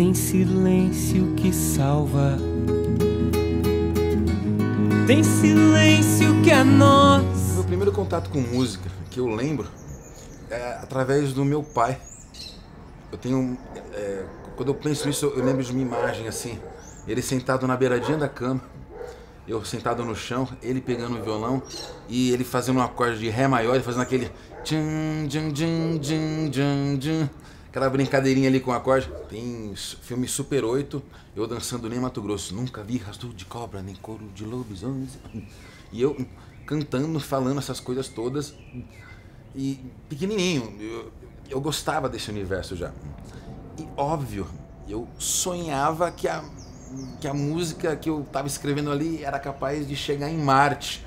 Tem silêncio que salva. Tem silêncio que é nós. Meu primeiro contato com música, que eu lembro, é através do meu pai. Eu tenho. É, quando eu penso nisso, eu lembro de uma imagem assim. Ele sentado na beiradinha da cama, eu sentado no chão, ele pegando o violão e ele fazendo um acorde de Ré maior e fazendo aquele. Tchum, tchum, tchum, tchum, tchum, tchum, aquela brincadeirinha ali com o acorde. Tem filme Super 8, eu dançando nem Mato Grosso. Nunca vi rastro de cobra, nem couro de lobisomens. E eu cantando, falando essas coisas todas. E pequenininho, eu, eu gostava desse universo já. E óbvio, eu sonhava que a, que a música que eu estava escrevendo ali era capaz de chegar em Marte.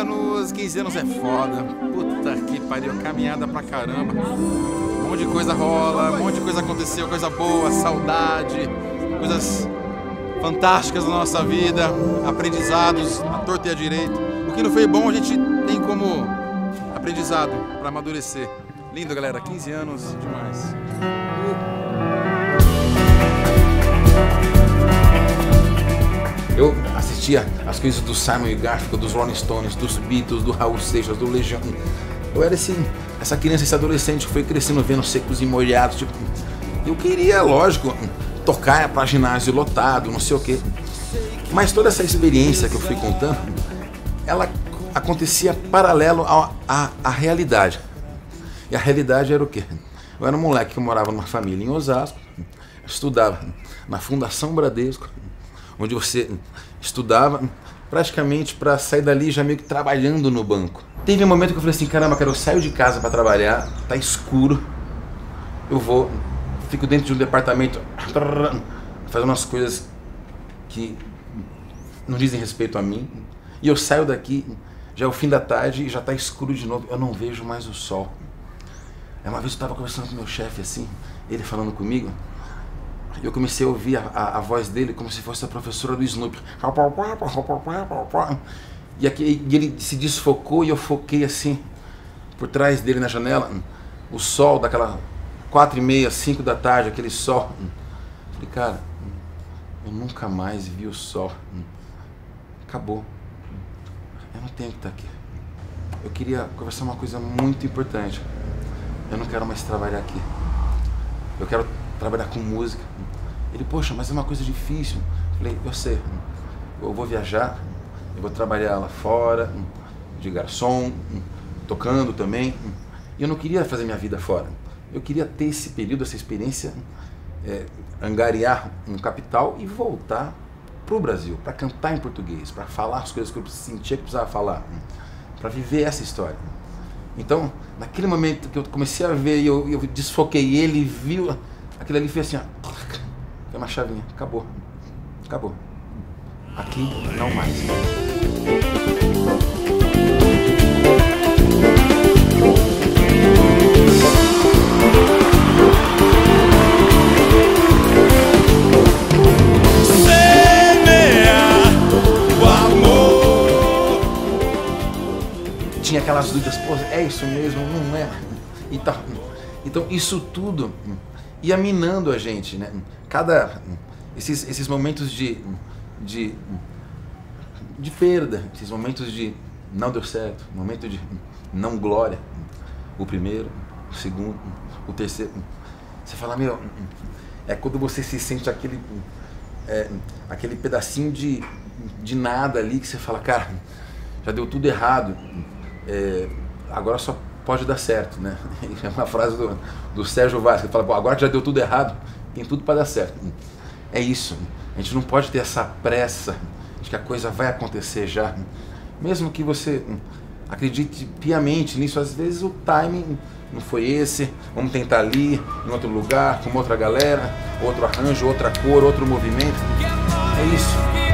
Anos. 15 anos é foda. Puta que pariu. Caminhada pra caramba. Um monte de coisa rola, um monte de coisa aconteceu, coisa boa, saudade, coisas fantásticas na nossa vida, aprendizados, a torta e a direito. O que não foi bom a gente tem como aprendizado para amadurecer. Lindo, galera. 15 anos, demais. As coisas do Simon e Garfunkel, dos Rolling Stones, dos Beatles, do Raul Seixas, do Legião. Eu era assim, essa criança, esse adolescente que foi crescendo vendo secos e molhados. Tipo, eu queria, lógico, tocar para ginásio lotado, não sei o quê. Mas toda essa experiência que eu fui contando, ela acontecia paralelo à realidade. E a realidade era o quê? Eu era um moleque que morava numa família em Osasco, estudava na Fundação Bradesco, onde você estudava praticamente para sair dali já meio que trabalhando no banco. Teve um momento que eu falei assim, caramba, cara, eu saio de casa para trabalhar, tá escuro, eu vou, fico dentro de um departamento fazendo umas coisas que não dizem respeito a mim, e eu saio daqui, já é o fim da tarde e já tá escuro de novo, eu não vejo mais o sol. Uma vez eu estava conversando com meu chefe assim, ele falando comigo, eu comecei a ouvir a, a, a, voz dele como se fosse a professora do Snoopy. E, aqui, e ele se desfocou e eu foquei assim, por trás dele na janela, o sol daquela quatro e meia, cinco da tarde, aquele sol. Falei, cara, eu nunca mais vi o sol. Acabou. Eu não tenho que estar aqui. Eu queria conversar uma coisa muito importante. Eu não quero mais trabalhar aqui. Eu quero trabalhar com música. Ele, poxa, mas é uma coisa difícil. Falei, eu sei. Eu vou viajar, eu vou trabalhar lá fora, de garçom, tocando também. E eu não queria fazer minha vida fora. Eu queria ter esse período, essa experiência, é, angariar um capital e voltar para o Brasil, para cantar em português, para falar as coisas que eu sentia que precisava falar, para viver essa história. Então, naquele momento que eu comecei a ver, eu, eu desfoquei ele, viu, aquilo ali fez assim, ó, foi uma chavinha, acabou, acabou. Aqui não mais. tinha aquelas dúvidas, pô, é isso mesmo, não é? E tá. Então isso tudo ia minando a gente, né? Cada esses, esses momentos de, de de perda, esses momentos de não deu certo, momento de não glória, o primeiro, o segundo, o terceiro, você fala meu, é quando você se sente aquele é, aquele pedacinho de, de nada ali que você fala, cara, já deu tudo errado, é, agora só pode dar certo, né? É uma frase do, do Sérgio Vaz, que fala, agora que já deu tudo errado, tem tudo para dar certo. É isso, a gente não pode ter essa pressa de que a coisa vai acontecer já. Mesmo que você acredite piamente nisso, às vezes o timing não foi esse, vamos tentar ali, em outro lugar, com outra galera, outro arranjo, outra cor, outro movimento. É isso.